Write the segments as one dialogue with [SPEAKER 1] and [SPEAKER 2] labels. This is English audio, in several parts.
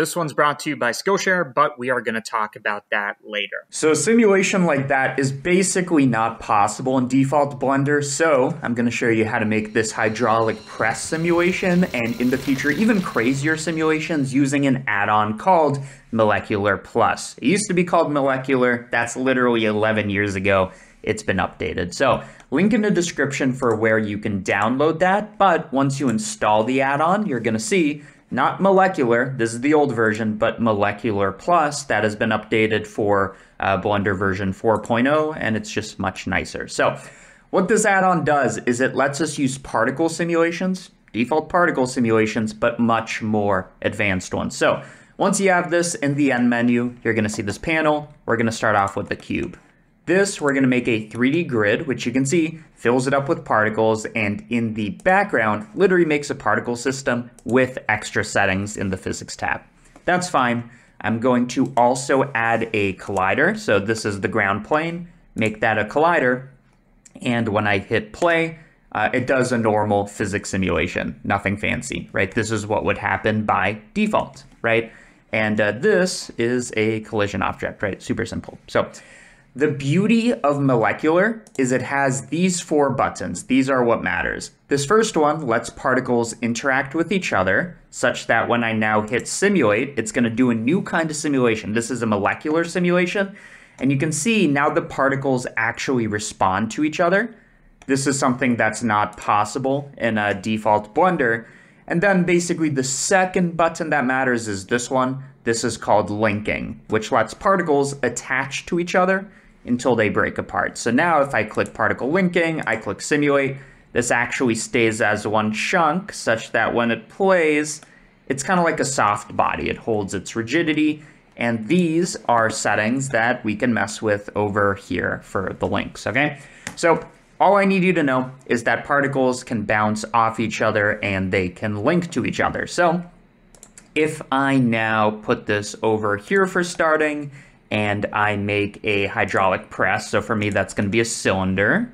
[SPEAKER 1] This one's brought to you by Skillshare, but we are going to talk about that later.
[SPEAKER 2] So a simulation like that is basically not possible in default Blender, so I'm going to show you how to make this hydraulic press simulation, and in the future, even crazier simulations using an add-on called Molecular Plus. It used to be called Molecular, that's literally 11 years ago. It's been updated. So link in the description for where you can download that, but once you install the add-on, you're going to see not molecular, this is the old version, but molecular plus that has been updated for uh, Blender version 4.0 and it's just much nicer. So what this add-on does is it lets us use particle simulations, default particle simulations, but much more advanced ones. So once you have this in the N menu, you're gonna see this panel. We're gonna start off with the cube. This, we're going to make a 3D grid, which you can see fills it up with particles, and in the background, literally makes a particle system with extra settings in the physics tab. That's fine. I'm going to also add a collider. So this is the ground plane, make that a collider. And when I hit play, uh, it does a normal physics simulation, nothing fancy, right? This is what would happen by default, right? And uh, this is a collision object, right? Super simple. So the beauty of molecular is it has these four buttons. These are what matters. This first one lets particles interact with each other such that when I now hit simulate, it's going to do a new kind of simulation. This is a molecular simulation. And you can see now the particles actually respond to each other. This is something that's not possible in a default Blender. And then basically the second button that matters is this one. This is called linking, which lets particles attach to each other until they break apart. So now if I click particle linking, I click simulate, this actually stays as one chunk such that when it plays, it's kind of like a soft body. It holds its rigidity. And these are settings that we can mess with over here for the links, okay? So all I need you to know is that particles can bounce off each other and they can link to each other. So if I now put this over here for starting, and I make a hydraulic press. So for me, that's going to be a cylinder.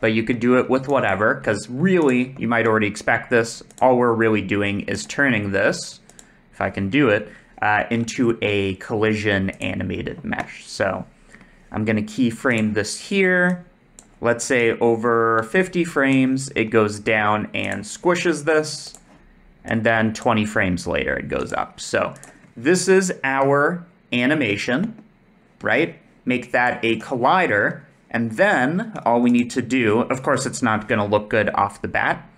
[SPEAKER 2] But you could do it with whatever, because really, you might already expect this. All we're really doing is turning this, if I can do it, uh, into a collision animated mesh. So I'm going to keyframe this here. Let's say over 50 frames, it goes down and squishes this. And then 20 frames later, it goes up. So this is our animation, right? Make that a collider. And then all we need to do, of course, it's not going to look good off the bat.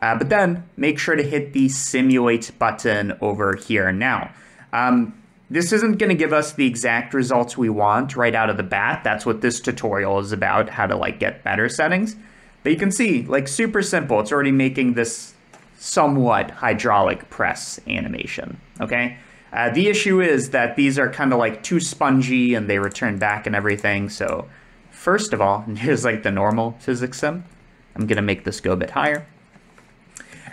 [SPEAKER 2] Uh, but then make sure to hit the simulate button over here now. Um, this isn't going to give us the exact results we want right out of the bat. That's what this tutorial is about, how to like get better settings. But you can see, like super simple. It's already making this somewhat hydraulic press animation, okay? Uh, the issue is that these are kind of like too spongy and they return back and everything. So first of all, here's like the normal physics sim. I'm going to make this go a bit higher.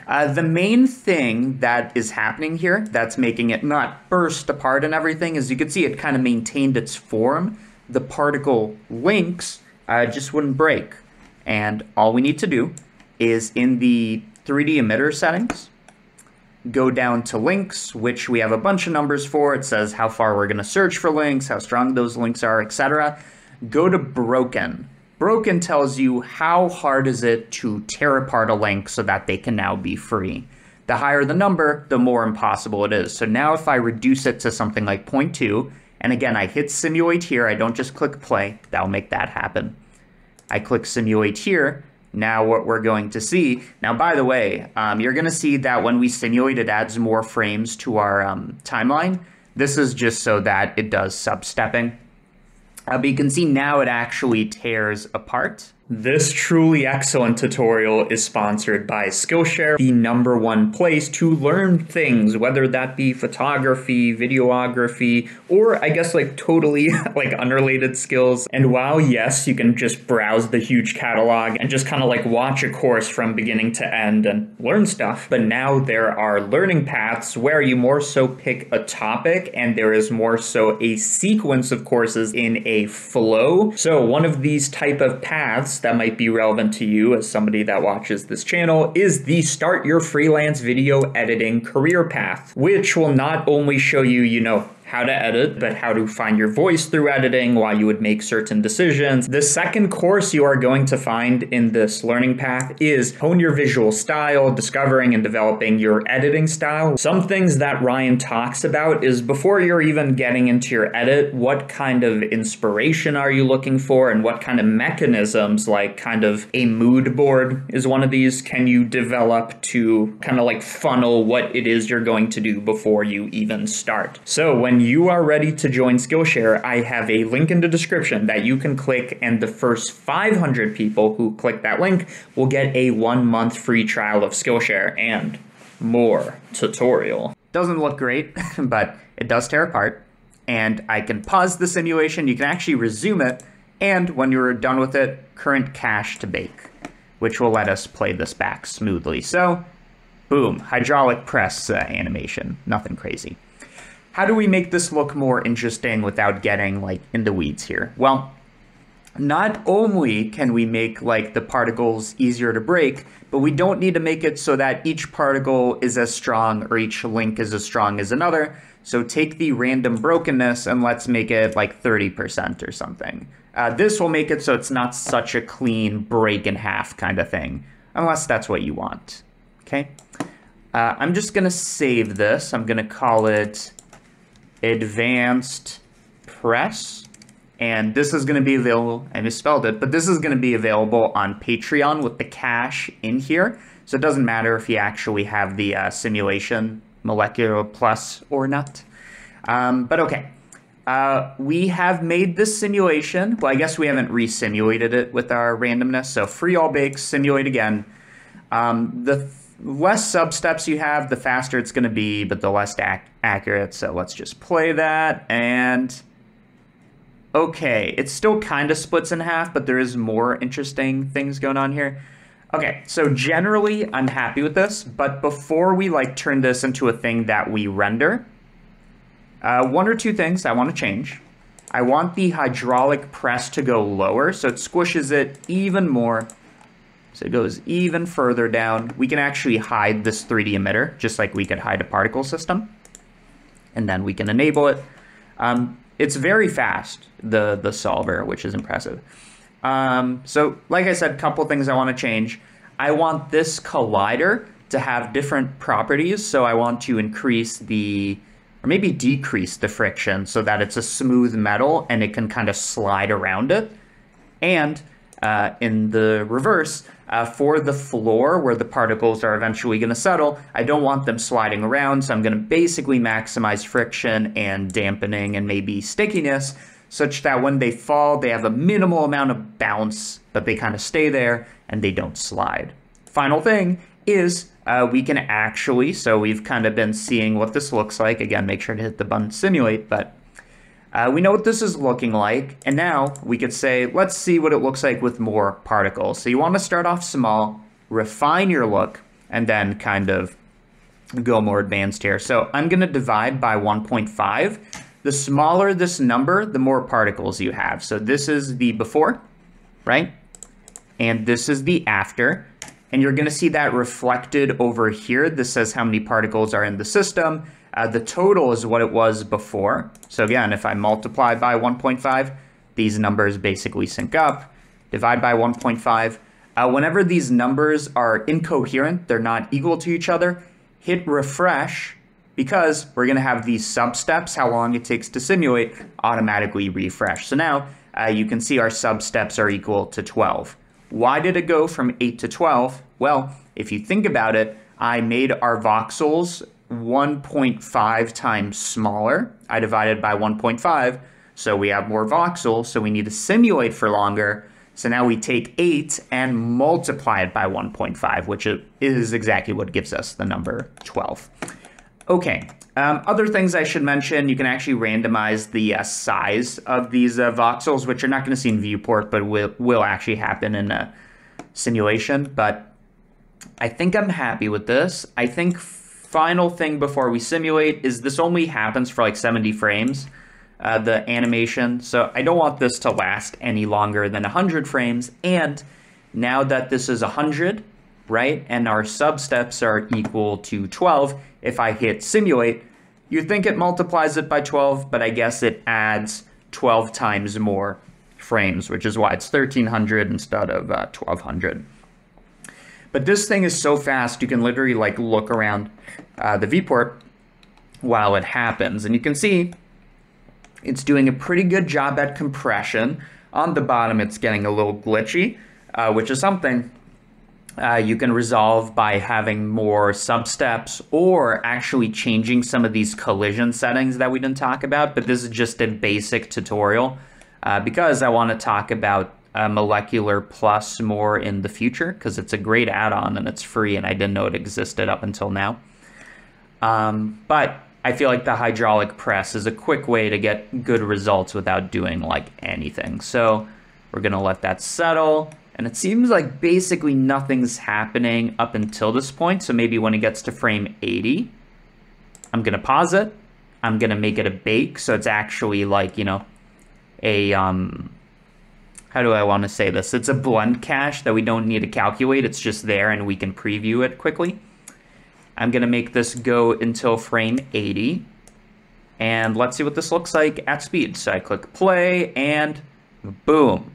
[SPEAKER 2] Uh, the main thing that is happening here that's making it not burst apart and everything is you can see it kind of maintained its form. The particle links uh, just wouldn't break. And all we need to do is in the 3D emitter settings, go down to links, which we have a bunch of numbers for. It says how far we're going to search for links, how strong those links are, etc. Go to broken. Broken tells you how hard is it to tear apart a link so that they can now be free. The higher the number, the more impossible it is. So now if I reduce it to something like 0.2, and again, I hit simulate here, I don't just click play, that'll make that happen. I click simulate here, now what we're going to see. Now, by the way, um, you're going to see that when we simulate, it adds more frames to our um, timeline. This is just so that it does sub-stepping. Uh, but you can see now it actually tears apart.
[SPEAKER 1] This truly excellent tutorial is sponsored by Skillshare, the number one place to learn things, whether that be photography, videography, or I guess like totally like unrelated skills. And while yes, you can just browse the huge catalog and just kind of like watch a course from beginning to end and learn stuff, but now there are learning paths where you more so pick a topic and there is more so a sequence of courses in a flow. So one of these type of paths that might be relevant to you as somebody that watches this channel is the Start Your Freelance Video Editing Career Path, which will not only show you, you know, how to edit, but how to find your voice through editing, why you would make certain decisions. The second course you are going to find in this learning path is hone your visual style, discovering and developing your editing style. Some things that Ryan talks about is before you're even getting into your edit, what kind of inspiration are you looking for and what kind of mechanisms, like kind of a mood board is one of these, can you develop to kind of like funnel what it is you're going to do before you even start. So when you are ready to join Skillshare, I have a link in the description that you can click, and the first 500 people who click that link will get a one month free trial of Skillshare and more tutorial.
[SPEAKER 2] Doesn't look great, but it does tear apart. And I can pause the simulation, you can actually resume it, and when you're done with it, current cache to bake, which will let us play this back smoothly. So, boom, hydraulic press uh, animation, nothing crazy. How do we make this look more interesting without getting like in the weeds here? Well, not only can we make like the particles easier to break, but we don't need to make it so that each particle is as strong or each link is as strong as another. So take the random brokenness and let's make it like 30% or something. Uh, this will make it so it's not such a clean break in half kind of thing, unless that's what you want. Okay. Uh, I'm just going to save this. I'm going to call it advanced press. And this is going to be available, I misspelled it, but this is going to be available on Patreon with the cache in here. So it doesn't matter if you actually have the uh, simulation molecular plus or not. Um, but okay, uh, we have made this simulation. Well, I guess we haven't re-simulated it with our randomness. So free all bakes, simulate again. Um, the less sub steps you have, the faster it's going to be, but the less ac accurate. So let's just play that. And okay, it still kind of splits in half, but there is more interesting things going on here. Okay, so generally I'm happy with this, but before we like turn this into a thing that we render, uh, one or two things I want to change. I want the hydraulic press to go lower, so it squishes it even more so it goes even further down. We can actually hide this 3D emitter, just like we could hide a particle system. And then we can enable it. Um, it's very fast, the, the solver, which is impressive. Um, so like I said, a couple things I want to change. I want this collider to have different properties. So I want to increase the, or maybe decrease the friction so that it's a smooth metal and it can kind of slide around it. And uh, in the reverse, uh, for the floor where the particles are eventually going to settle, I don't want them sliding around, so I'm going to basically maximize friction and dampening and maybe stickiness such that when they fall, they have a minimal amount of bounce, but they kind of stay there and they don't slide. Final thing is uh, we can actually, so we've kind of been seeing what this looks like. Again, make sure to hit the button simulate, but uh, we know what this is looking like, and now we could say, let's see what it looks like with more particles. So you want to start off small, refine your look, and then kind of go more advanced here. So I'm going to divide by 1.5. The smaller this number, the more particles you have. So this is the before, right? And this is the after. And you're going to see that reflected over here. This says how many particles are in the system. Uh, the total is what it was before. So again, if I multiply by 1.5, these numbers basically sync up. Divide by 1.5. Uh, whenever these numbers are incoherent, they're not equal to each other, hit refresh because we're going to have these sub steps, how long it takes to simulate, automatically refresh. So now uh, you can see our sub steps are equal to 12. Why did it go from 8 to 12? Well, if you think about it, I made our voxels 1.5 times smaller. I divided by 1.5, so we have more voxels, so we need to simulate for longer. So now we take 8 and multiply it by 1.5, which is exactly what gives us the number 12. Okay, um, other things I should mention, you can actually randomize the uh, size of these uh, voxels, which you're not going to see in viewport, but will, will actually happen in a simulation. But I think I'm happy with this. I think final thing before we simulate is this only happens for like 70 frames. uh, the animation. So I don't want this to last any longer than 100 frames. And now that this is 100, right, and our sub steps are equal to 12, if I hit simulate, you think it multiplies it by 12, but I guess it adds 12 times more frames, which is why it's 1300 instead of uh, 1200. But this thing is so fast, you can literally like look around uh, the viewport while it happens. And you can see it's doing a pretty good job at compression. On the bottom, it's getting a little glitchy, uh, which is something uh, you can resolve by having more substeps or actually changing some of these collision settings that we didn't talk about. But this is just a basic tutorial uh, because I want to talk about uh, Molecular Plus more in the future because it's a great add-on and it's free and I didn't know it existed up until now. Um, but I feel like the hydraulic press is a quick way to get good results without doing like anything. So we're gonna let that settle. And it seems like basically nothing's happening up until this point. So maybe when it gets to frame 80, I'm gonna pause it. I'm gonna make it a bake. So it's actually like, you know, a, um, how do I want to say this? It's a blend cache that we don't need to calculate. It's just there and we can preview it quickly. I'm going to make this go until frame 80. And let's see what this looks like at speed. So I click play and boom.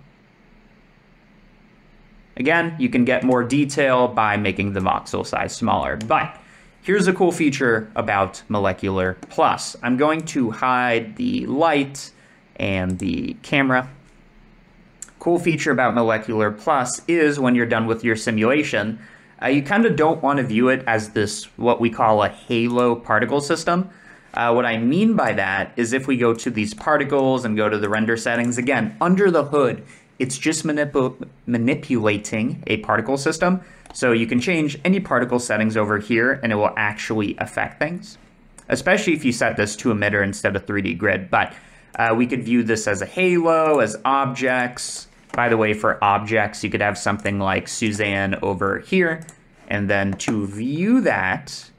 [SPEAKER 2] Again, you can get more detail by making the voxel size smaller. But here's a cool feature about Molecular Plus. I'm going to hide the light and the camera. Cool feature about Molecular Plus is when you're done with your simulation, uh, you kind of don't want to view it as this, what we call a halo particle system. Uh, what I mean by that is if we go to these particles and go to the render settings, again, under the hood, it's just manipu manipulating a particle system. So you can change any particle settings over here and it will actually affect things, especially if you set this to emitter instead of 3D grid. But uh, we could view this as a halo, as objects, by the way, for objects, you could have something like Suzanne over here. And then to view that,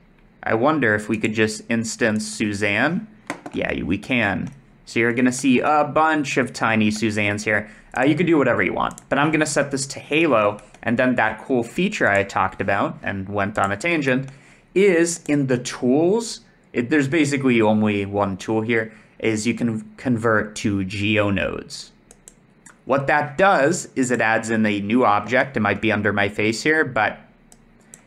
[SPEAKER 2] I wonder if we could just instance Suzanne. Yeah, we can. So you're gonna see a bunch of tiny Suzannes here. Uh, you can do whatever you want, but I'm gonna set this to Halo, and then that cool feature I talked about and went on a tangent is in the tools. It, there's basically only one tool here, is you can convert to geonodes. What that does is it adds in a new object. It might be under my face here, but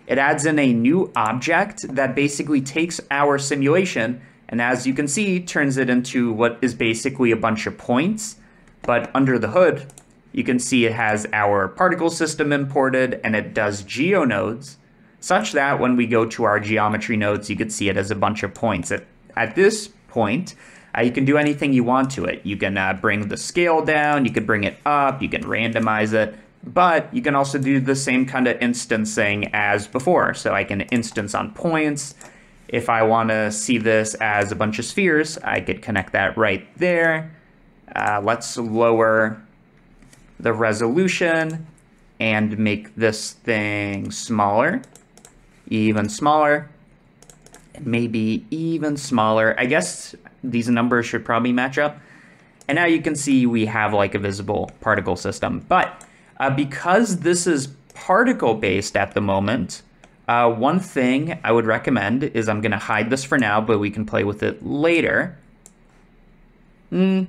[SPEAKER 2] it adds in a new object that basically takes our simulation and as you can see, turns it into what is basically a bunch of points. But under the hood, you can see it has our particle system imported and it does geonodes such that when we go to our geometry nodes, you could see it as a bunch of points. At, at this point, uh, you can do anything you want to it. You can uh, bring the scale down, you can bring it up, you can randomize it, but you can also do the same kind of instancing as before. So I can instance on points. If I want to see this as a bunch of spheres, I could connect that right there. Uh, let's lower the resolution and make this thing smaller, even smaller, maybe even smaller. I guess these numbers should probably match up. And now you can see we have like a visible particle system. But uh, because this is particle based at the moment, uh, one thing I would recommend is I'm going to hide this for now, but we can play with it later. Mm,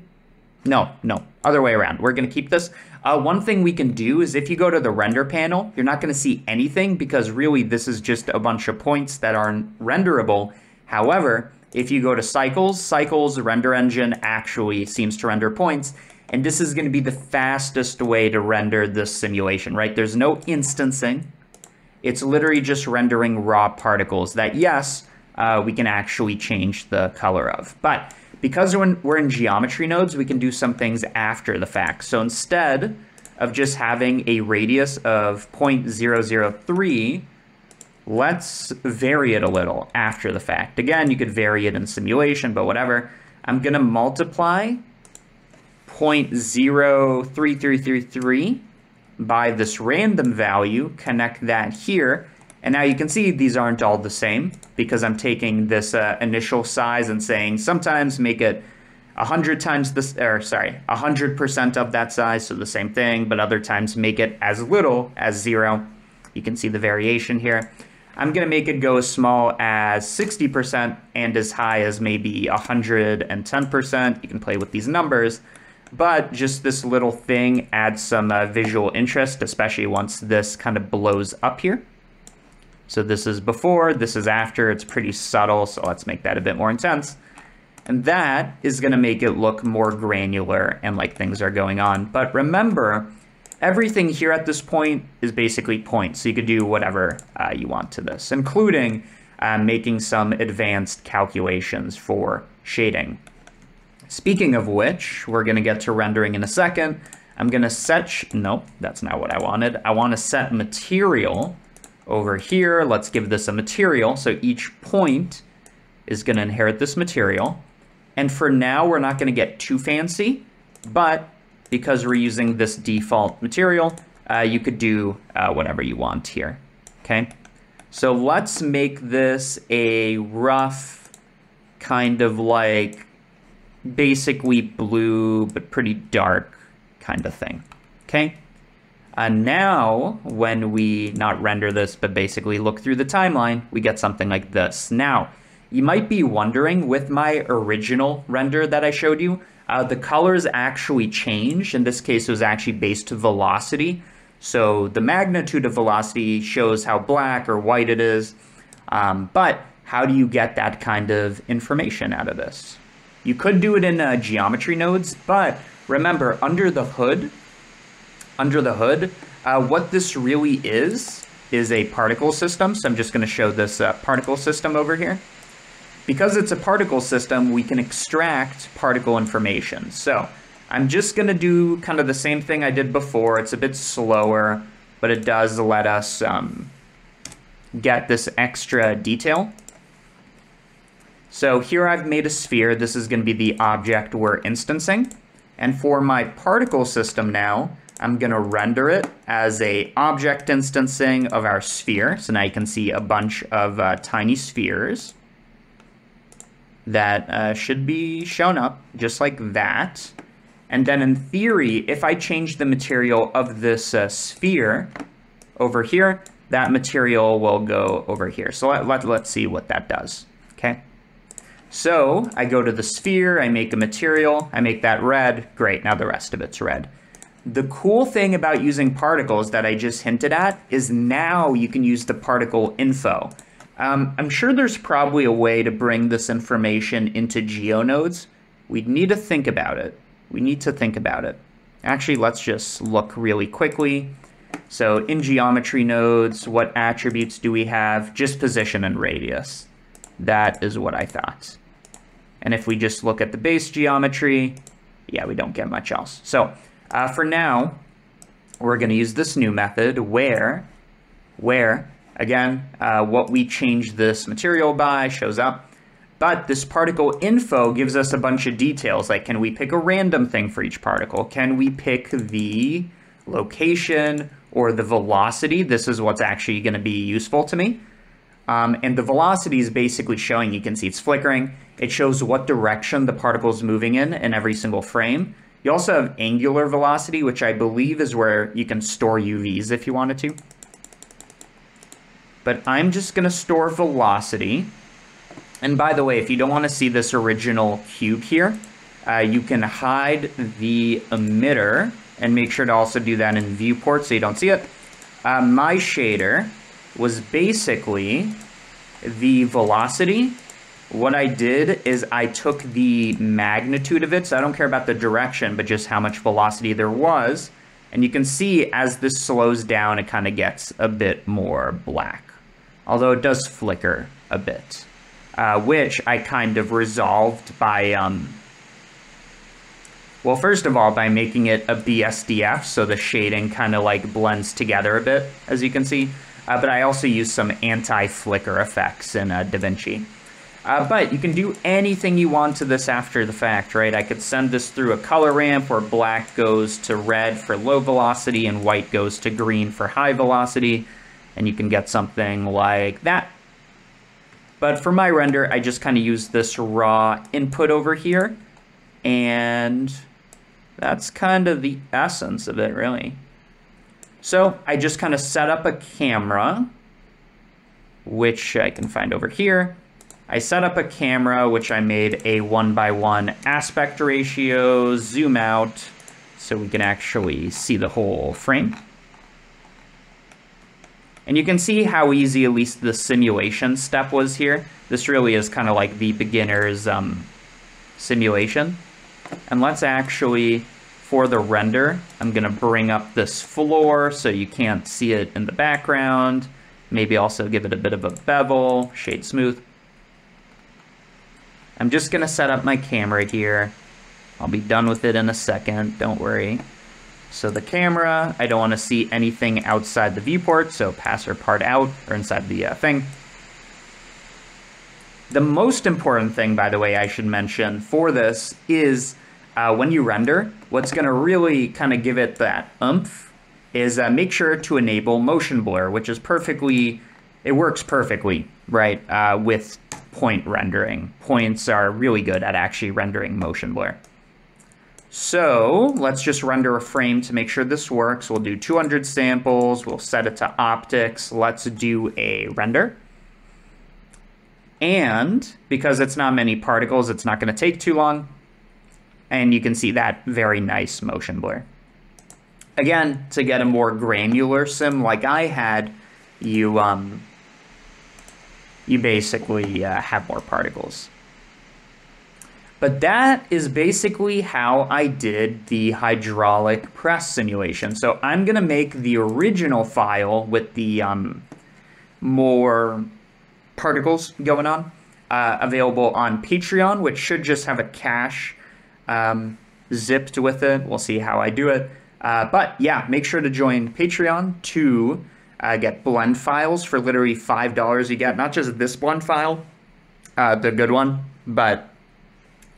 [SPEAKER 2] no, no, other way around. We're going to keep this. Uh, one thing we can do is if you go to the render panel, you're not going to see anything because really this is just a bunch of points that aren't renderable. However, if you go to cycles, cycles render engine actually seems to render points. And this is going to be the fastest way to render this simulation, right? There's no instancing. It's literally just rendering raw particles that, yes, uh, we can actually change the color of. But because we're in, we're in geometry nodes, we can do some things after the fact. So instead of just having a radius of 0.003, Let's vary it a little after the fact. Again, you could vary it in simulation, but whatever. I'm going to multiply 0.03333 by this random value, connect that here, and now you can see these aren't all the same because I'm taking this uh, initial size and saying sometimes make it 100 times this, or sorry, 100% of that size, so the same thing, but other times make it as little as zero. You can see the variation here. I'm going to make it go as small as 60% and as high as maybe 110%. You can play with these numbers, but just this little thing adds some uh, visual interest, especially once this kind of blows up here. So this is before, this is after, it's pretty subtle, so let's make that a bit more intense. And that is going to make it look more granular and like things are going on. But remember, everything here at this point is basically points, so you could do whatever uh, you want to this, including uh, making some advanced calculations for shading. Speaking of which, we're going to get to rendering in a second. I'm going to set, nope, that's not what I wanted. I want to set material over here. Let's give this a material. So each point is going to inherit this material. And for now, we're not going to get too fancy, but because we're using this default material, uh, you could do uh, whatever you want here, okay? So let's make this a rough kind of like basically blue, but pretty dark kind of thing, okay? And uh, now, when we not render this, but basically look through the timeline, we get something like this. Now, you might be wondering, with my original render that I showed you, uh, the colors actually change. In this case, it was actually based to velocity. So the magnitude of velocity shows how black or white it is. Um, but how do you get that kind of information out of this? You could do it in uh, geometry nodes, but remember, under the hood, under the hood, uh, what this really is, is a particle system. So I'm just going to show this uh, particle system over here. Because it's a particle system, we can extract particle information. So I'm just going to do kind of the same thing I did before. It's a bit slower, but it does let us um, get this extra detail. So here I've made a sphere. This is going to be the object we're instancing. And for my particle system now, I'm going to render it as a object instancing of our sphere. So now you can see a bunch of uh, tiny spheres that uh, should be shown up just like that. And then in theory, if I change the material of this uh, sphere over here, that material will go over here. So let, let, let's see what that does, okay? So I go to the sphere, I make a material, I make that red, great, now the rest of it's red. The cool thing about using particles that I just hinted at is now you can use the particle info. Um, I'm sure there's probably a way to bring this information into GeoNodes. We'd need to think about it. We need to think about it. Actually, let's just look really quickly. So in geometry nodes, what attributes do we have? Just position and radius. That is what I thought. And if we just look at the base geometry, yeah, we don't get much else. So uh, for now, we're going to use this new method where, where Again, uh, what we change this material by shows up. But this particle info gives us a bunch of details, like can we pick a random thing for each particle? Can we pick the location or the velocity? This is what's actually going to be useful to me. Um, and the velocity is basically showing, you can see it's flickering. It shows what direction the particle is moving in in every single frame. You also have angular velocity, which I believe is where you can store UVs if you wanted to but I'm just going to store velocity. And by the way, if you don't want to see this original cube here, uh, you can hide the emitter and make sure to also do that in viewport so you don't see it. Uh, my shader was basically the velocity. What I did is I took the magnitude of it, so I don't care about the direction, but just how much velocity there was. And you can see as this slows down, it kind of gets a bit more black although it does flicker a bit, uh, which I kind of resolved by, um, well, first of all, by making it a BSDF, so the shading kind of like blends together a bit, as you can see. Uh, but I also use some anti-flicker effects in uh, DaVinci. Uh, but you can do anything you want to this after the fact, right? I could send this through a color ramp where black goes to red for low velocity and white goes to green for high velocity and you can get something like that. But for my render, I just kind of use this raw input over here. And that's kind of the essence of it, really. So I just kind of set up a camera, which I can find over here. I set up a camera, which I made a one by one aspect ratio, zoom out, so we can actually see the whole frame. And you can see how easy at least the simulation step was here. This really is kind of like the beginner's um, simulation. And let's actually, for the render, I'm going to bring up this floor so you can't see it in the background. Maybe also give it a bit of a bevel, shade smooth. I'm just going to set up my camera here. I'll be done with it in a second, don't worry. So the camera, I don't want to see anything outside the viewport, so passepartout, or inside the uh, thing. The most important thing, by the way, I should mention for this is uh, when you render, what's going to really kind of give it that oomph is uh, make sure to enable motion blur, which is perfectly, it works perfectly, right, uh, with point rendering. Points are really good at actually rendering motion blur. So let's just render a frame to make sure this works. We'll do 200 samples. We'll set it to OptiX. Let's do a render. And because it's not many particles, it's not going to take too long. And you can see that very nice motion blur. Again, to get a more granular sim like I had, you um, you basically uh, have more particles. But that is basically how I did the hydraulic press simulation. So I'm going to make the original file with the um, more particles going on uh, available on Patreon, which should just have a cache um, zipped with it. We'll see how I do it. Uh, but yeah, make sure to join Patreon to uh, get blend files for literally $5 you get. Not just this blend file, uh, the good one, but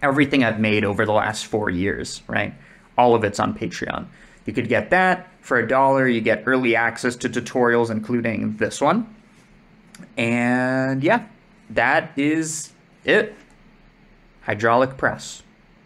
[SPEAKER 2] everything I've made over the last four years, right? All of it's on Patreon. You could get that for a dollar. You get early access to tutorials, including this one. And yeah, that is it. Hydraulic press.